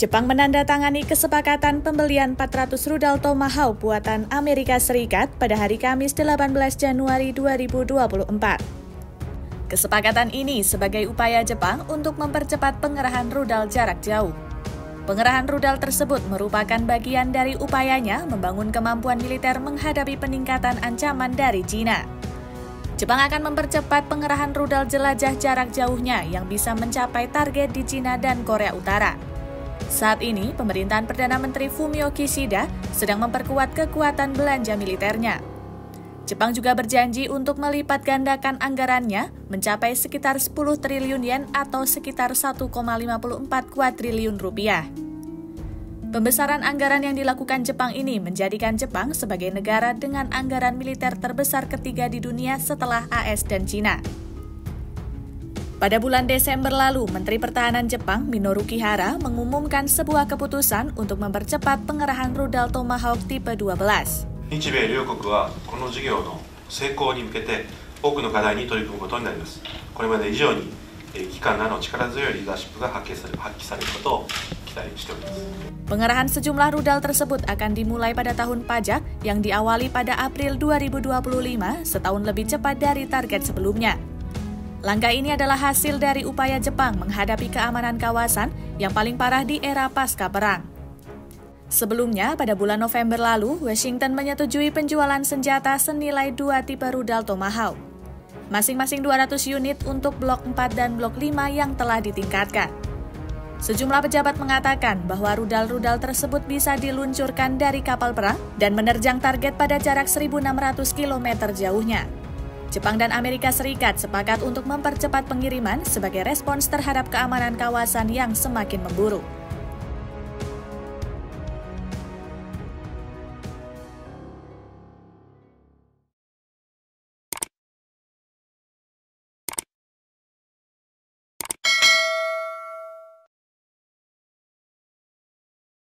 Jepang menandatangani kesepakatan pembelian 400 rudal Tomahawk buatan Amerika Serikat pada hari Kamis 18 Januari 2024. Kesepakatan ini sebagai upaya Jepang untuk mempercepat pengerahan rudal jarak jauh. Pengerahan rudal tersebut merupakan bagian dari upayanya membangun kemampuan militer menghadapi peningkatan ancaman dari China. Jepang akan mempercepat pengerahan rudal jelajah jarak jauhnya yang bisa mencapai target di China dan Korea Utara. Saat ini, pemerintahan Perdana Menteri Fumio Kishida sedang memperkuat kekuatan belanja militernya. Jepang juga berjanji untuk melipat gandakan anggarannya mencapai sekitar 10 triliun yen atau sekitar 1,54 kuadriliun rupiah. Pembesaran anggaran yang dilakukan Jepang ini menjadikan Jepang sebagai negara dengan anggaran militer terbesar ketiga di dunia setelah AS dan China. Pada bulan Desember lalu, Menteri Pertahanan Jepang Minoru Kihara mengumumkan sebuah keputusan untuk mempercepat pengerahan rudal Tomahawk tipe 12. Pengerahan sejumlah rudal tersebut akan dimulai pada tahun pajak yang diawali pada April 2025, setahun lebih cepat dari target sebelumnya. Langkah ini adalah hasil dari upaya Jepang menghadapi keamanan kawasan yang paling parah di era pasca perang. Sebelumnya, pada bulan November lalu, Washington menyetujui penjualan senjata senilai dua tipe rudal Tomahawk. Masing-masing 200 unit untuk Blok 4 dan Blok 5 yang telah ditingkatkan. Sejumlah pejabat mengatakan bahwa rudal-rudal tersebut bisa diluncurkan dari kapal perang dan menerjang target pada jarak 1.600 km jauhnya. Jepang dan Amerika Serikat sepakat untuk mempercepat pengiriman sebagai respons terhadap keamanan kawasan yang semakin memburuk.